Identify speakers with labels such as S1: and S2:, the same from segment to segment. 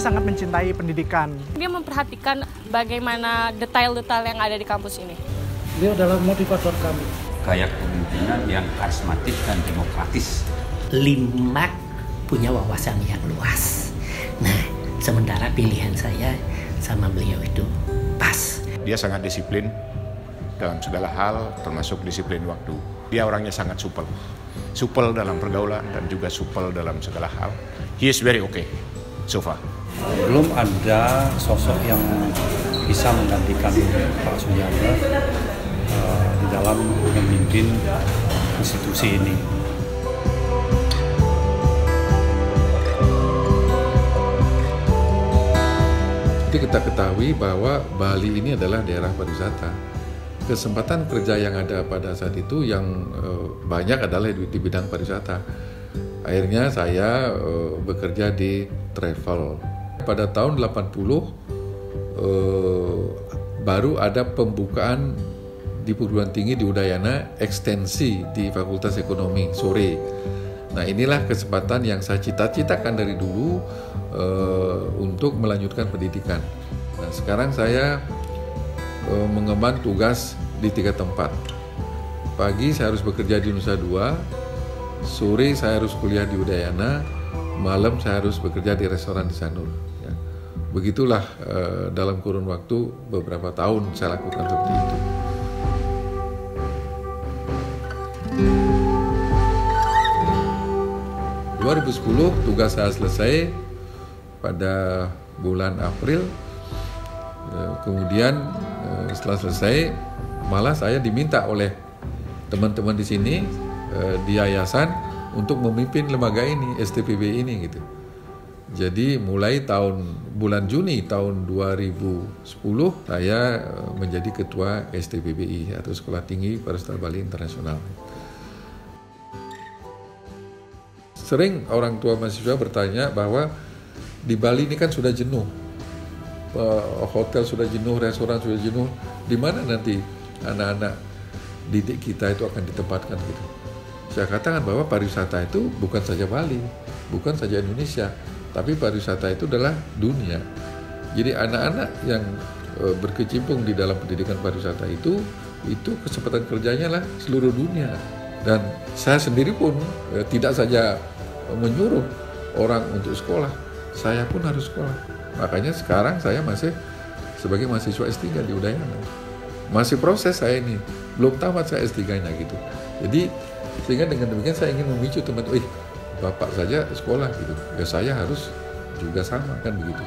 S1: Ayahnya sangat mencintai pendidikan.
S2: Dia memperhatikan bagaimana detail-detail yang ada di kampus ini.
S3: Dia adalah motivator kami.
S4: Gaya kepemimpinan yang karismatik dan demokratis.
S5: Lima punya wawasan yang luas. Nah, sementara pilihan saya sama beliau itu pas.
S6: Dia sangat disiplin dalam segala hal, termasuk disiplin waktu. Dia orangnya sangat supel. Supel dalam pergaulan dan juga supel dalam segala hal. He is very okay so far.
S3: Belum ada sosok yang bisa menggantikan Pak Suryana uh, di dalam memimpin institusi ini.
S7: Jadi kita ketahui bahwa Bali ini adalah daerah pariwisata. Kesempatan kerja yang ada pada saat itu yang uh, banyak adalah di, di bidang pariwisata. Akhirnya saya uh, bekerja di travel. Pada tahun 80 uh, baru ada pembukaan di perguruan tinggi di Udayana ekstensi di Fakultas Ekonomi sore. Nah inilah kesempatan yang saya cita-citakan dari dulu uh, untuk melanjutkan pendidikan. Nah sekarang saya uh, mengemban tugas di tiga tempat. Pagi saya harus bekerja di Nusa Dua, sore saya harus kuliah di Udayana, malam saya harus bekerja di restoran di Sanur. Ya. Begitulah uh, dalam kurun waktu beberapa tahun saya lakukan seperti itu. 2010 tugas saya selesai pada bulan April. Kemudian setelah selesai malah saya diminta oleh teman-teman di sini di yayasan untuk memimpin lembaga ini STPB ini gitu. Jadi mulai tahun bulan Juni tahun 2010 saya menjadi ketua STPBI atau Sekolah Tinggi Pariwisata Bali Internasional. sering orang tua mahasiswa bertanya bahwa di Bali ini kan sudah jenuh, hotel sudah jenuh, restoran sudah jenuh, di mana nanti anak-anak didik kita itu akan ditempatkan gitu. Saya katakan bahwa pariwisata itu bukan saja Bali, bukan saja Indonesia, tapi pariwisata itu adalah dunia. Jadi anak-anak yang berkecimpung di dalam pendidikan pariwisata itu, itu kesempatan kerjanya lah seluruh dunia. Dan saya sendiri pun tidak saja menyuruh orang untuk sekolah, saya pun harus sekolah. Makanya sekarang saya masih sebagai mahasiswa S3 di Udayana. Masih proses saya ini, belum tamat saya S3-nya gitu. Jadi sehingga dengan demikian saya ingin memicu teman-teman, eh bapak saja sekolah gitu, ya saya harus juga sama kan begitu.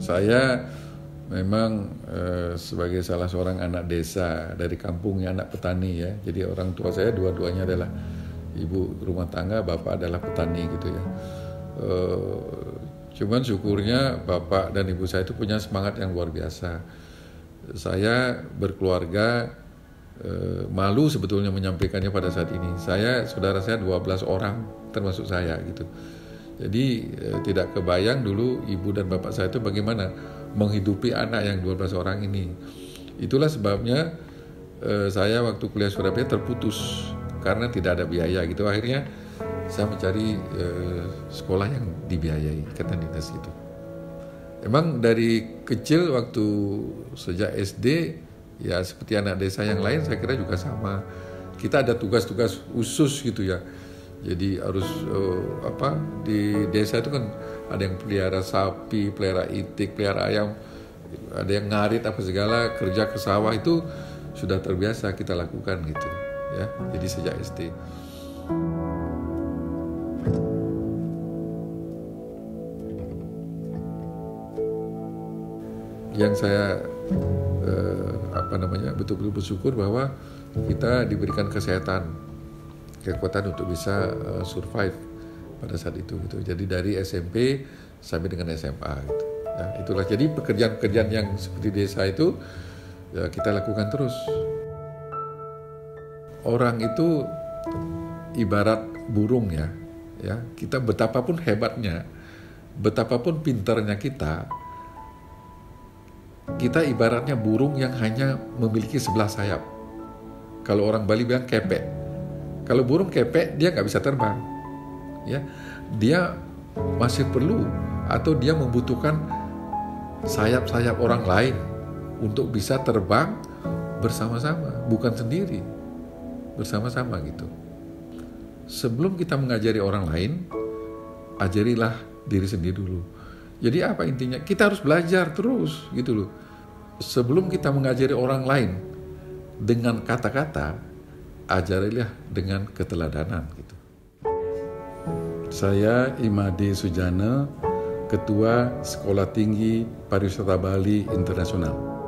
S7: Saya memang eh, sebagai salah seorang anak desa dari kampungnya anak petani ya jadi orang tua saya dua-duanya adalah ibu rumah tangga bapak adalah petani gitu ya eh, cuman syukurnya bapak dan ibu saya itu punya semangat yang luar biasa saya berkeluarga eh, malu sebetulnya menyampaikannya pada saat ini saya saudara saya 12 orang termasuk saya gitu jadi eh, tidak kebayang dulu ibu dan bapak saya itu bagaimana menghidupi anak yang 12 orang ini. Itulah sebabnya eh, saya waktu kuliah Surabaya terputus karena tidak ada biaya gitu. Akhirnya saya mencari eh, sekolah yang dibiayai kata dinas gitu. Emang dari kecil waktu sejak SD ya seperti anak desa yang lain saya kira juga sama. Kita ada tugas-tugas khusus gitu ya. Jadi harus uh, apa di desa itu kan ada yang pelihara sapi, pelihara itik, pelihara ayam, ada yang ngarit apa segala, kerja ke sawah itu sudah terbiasa kita lakukan gitu ya. Jadi sejak SD. Yang saya eh, apa namanya betul-betul bersyukur bahwa kita diberikan kesehatan, kekuatan untuk bisa uh, survive pada saat itu gitu. Jadi dari SMP sampai dengan SMA gitu. Ya, itulah jadi pekerjaan-pekerjaan yang seperti desa itu ya kita lakukan terus. Orang itu ibarat burung ya. Ya, kita betapapun hebatnya, betapapun pintarnya kita, kita ibaratnya burung yang hanya memiliki sebelah sayap. kalau orang Bali bilang kepek. Kalau burung kepek dia nggak bisa terbang, ya. Dia masih perlu atau dia membutuhkan sayap-sayap orang lain untuk bisa terbang bersama-sama, bukan sendiri, bersama-sama gitu. Sebelum kita mengajari orang lain, ajarilah diri sendiri dulu. Jadi apa intinya? Kita harus belajar terus gitu loh. Sebelum kita mengajari orang lain dengan kata-kata, ajarilah dengan keteladanan gitu. Saya Imadi Sujana, Ketua Sekolah Tinggi Pariwisata Bali Internasional.